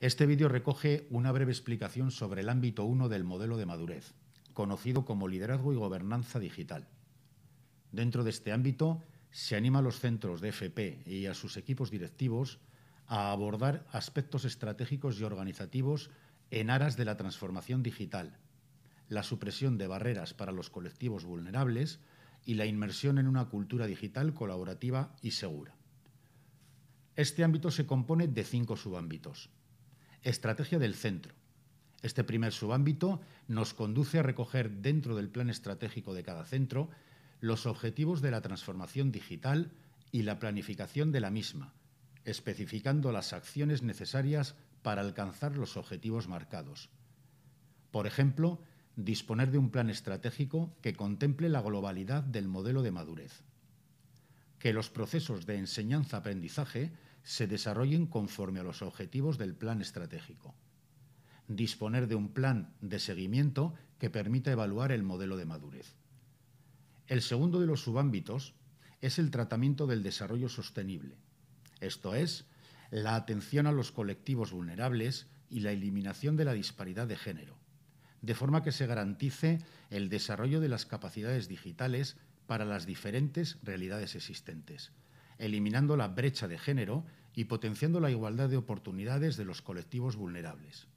Este vídeo recoge una breve explicación sobre el ámbito 1 del modelo de madurez, conocido como liderazgo y gobernanza digital. Dentro de este ámbito, se anima a los centros de FP y a sus equipos directivos a abordar aspectos estratégicos y organizativos en aras de la transformación digital, la supresión de barreras para los colectivos vulnerables y la inmersión en una cultura digital colaborativa y segura. Este ámbito se compone de cinco subámbitos. Estrategia del centro. Este primer subámbito nos conduce a recoger dentro del plan estratégico de cada centro los objetivos de la transformación digital y la planificación de la misma, especificando las acciones necesarias para alcanzar los objetivos marcados. Por ejemplo, disponer de un plan estratégico que contemple la globalidad del modelo de madurez. Que los procesos de enseñanza-aprendizaje se desarrollen conforme a los objetivos del plan estratégico. Disponer de un plan de seguimiento que permita evaluar el modelo de madurez. El segundo de los subámbitos es el tratamiento del desarrollo sostenible, esto es, la atención a los colectivos vulnerables y la eliminación de la disparidad de género, de forma que se garantice el desarrollo de las capacidades digitales para las diferentes realidades existentes, eliminando la brecha de género y potenciando la igualdad de oportunidades de los colectivos vulnerables.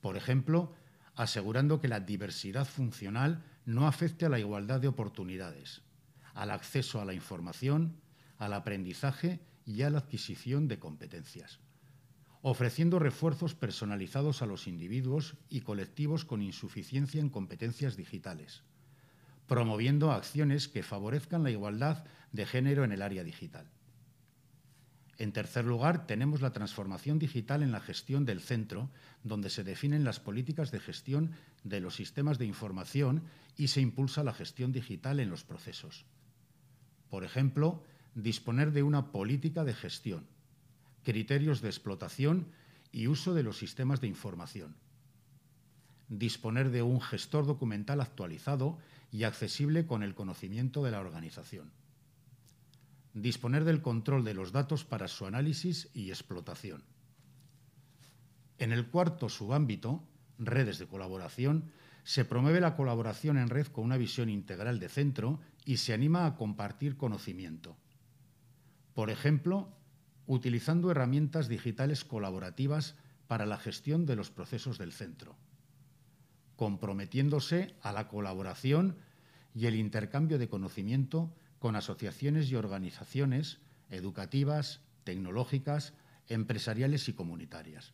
Por ejemplo, asegurando que la diversidad funcional no afecte a la igualdad de oportunidades, al acceso a la información, al aprendizaje y a la adquisición de competencias, ofreciendo refuerzos personalizados a los individuos y colectivos con insuficiencia en competencias digitales, promoviendo acciones que favorezcan la igualdad de género en el área digital. En tercer lugar, tenemos la transformación digital en la gestión del centro, donde se definen las políticas de gestión de los sistemas de información y se impulsa la gestión digital en los procesos. Por ejemplo, disponer de una política de gestión, criterios de explotación y uso de los sistemas de información. Disponer de un gestor documental actualizado y accesible con el conocimiento de la organización disponer del control de los datos para su análisis y explotación. En el cuarto subámbito, redes de colaboración, se promueve la colaboración en red con una visión integral de centro y se anima a compartir conocimiento. Por ejemplo, utilizando herramientas digitales colaborativas para la gestión de los procesos del centro, comprometiéndose a la colaboración y el intercambio de conocimiento con asociaciones y organizaciones educativas, tecnológicas, empresariales y comunitarias.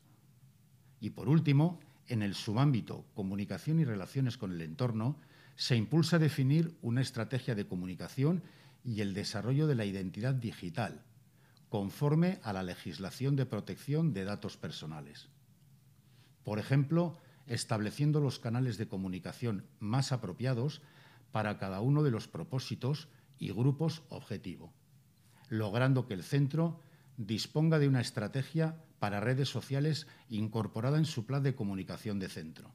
Y por último, en el subámbito comunicación y relaciones con el entorno, se impulsa definir una estrategia de comunicación y el desarrollo de la identidad digital, conforme a la legislación de protección de datos personales. Por ejemplo, estableciendo los canales de comunicación más apropiados para cada uno de los propósitos y grupos objetivo, logrando que el centro disponga de una estrategia para redes sociales incorporada en su plan de comunicación de centro.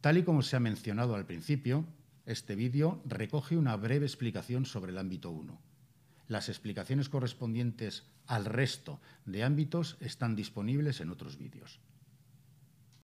Tal y como se ha mencionado al principio, este vídeo recoge una breve explicación sobre el ámbito 1. Las explicaciones correspondientes al resto de ámbitos están disponibles en otros vídeos.